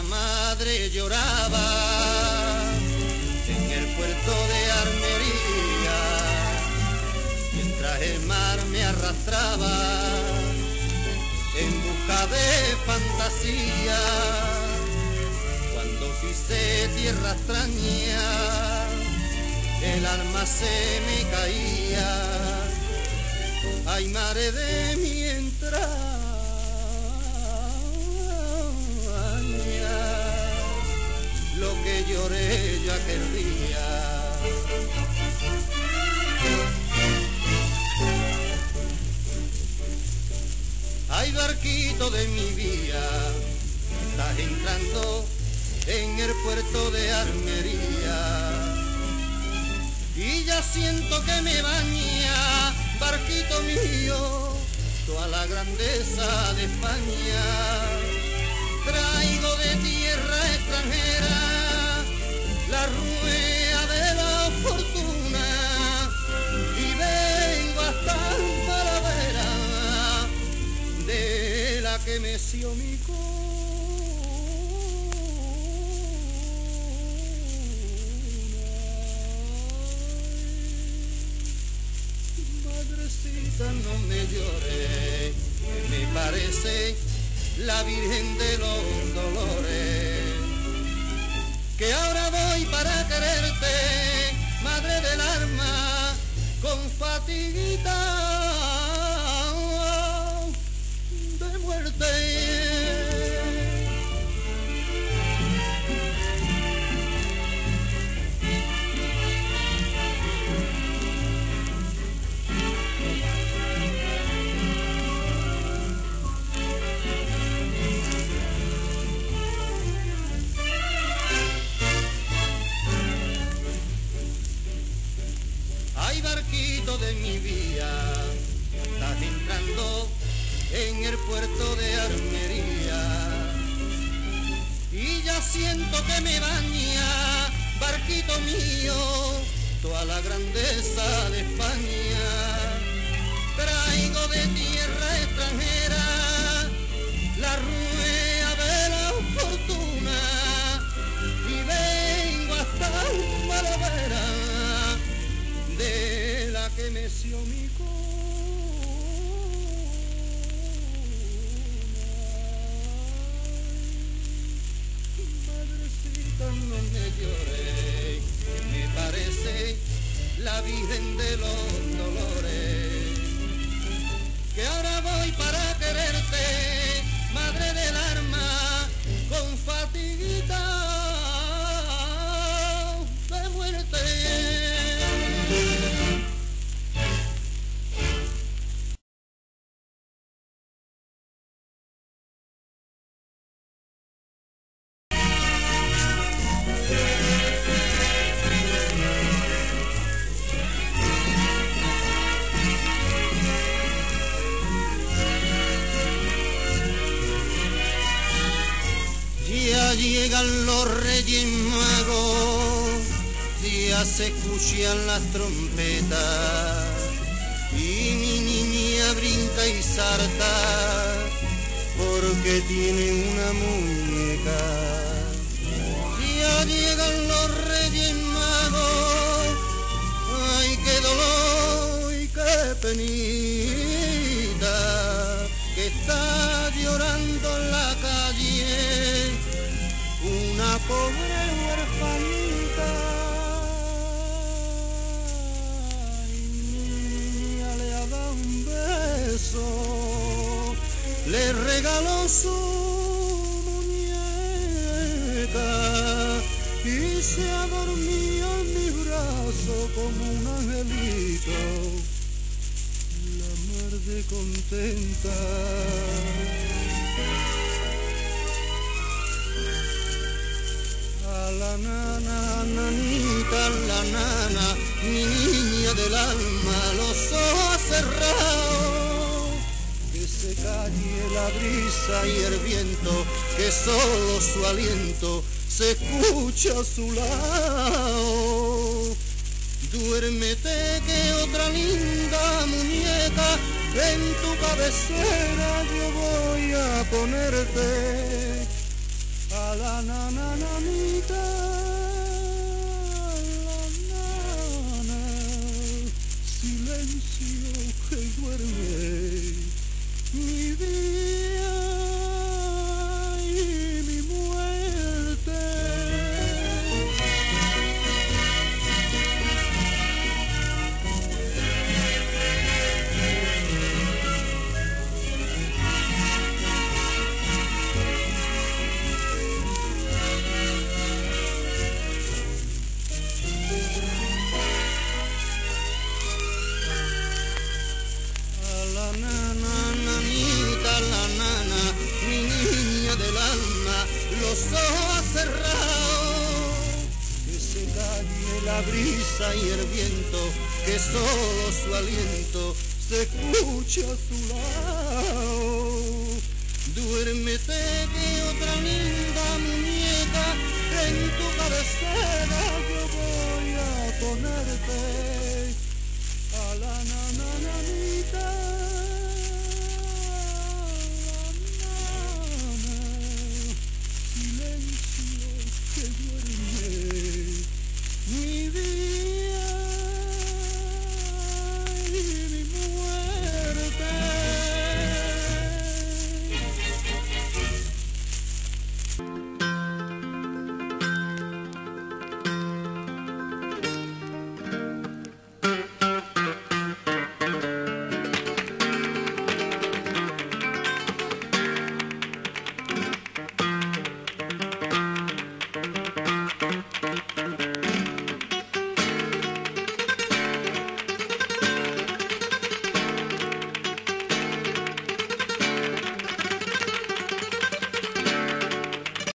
la madre lloraba en el puerto de Armería, mientras el mar me arrastraba en busca de fantasía. Cuando pisé tierra extraña, el alma se me caía. Ay, madre de mi entraña lo que lloré ya aquel día. Ay, barquito de mi vía, estás entrando en el puerto de Armería. Y ya siento que me baña, barquito mío, toda la grandeza de España. La que me sió mi Madrecita, no me llore, que me parece la Virgen de los Dolores. Que ahora voy para quererte, madre del alma, con fatiguita Barquito de mi vía, estás entrando en el puerto de Armería. Y ya siento que me baña, barquito mío, toda la grandeza de España. Traigo de tierra extranjera la rueda de la fortuna y vengo hasta Malavera de la que me sió mi cuna. Madrecita, no me lloré, que me parece la Virgen de los Dolores. Que ahora voy para Llegan los reyes magos, ya se escuchan las trompetas y mi niña brinca y salta porque tiene una muñeca. Ya llegan los reyes magos, ay qué dolor y qué penita que está llorando la pobre huerfanita. Y le ha dado un beso, le regaló su muñeca y se ha en mi brazo como un angelito la mar de contenta. La nana, nanita, la nana, mi niña del alma, los ojos cerrados. Que se calle la brisa y el viento, que solo su aliento se escucha a su lado. Duérmete que otra linda muñeca en tu cabecera yo voy a ponerte. La nananita, la nana, silencio que duerme mi vida los ojos cerrados, que se calle la brisa y el viento, que solo su aliento se escucha a su lado. Duérmete que otra linda muñeca en tu cabecera yo voy a ponerte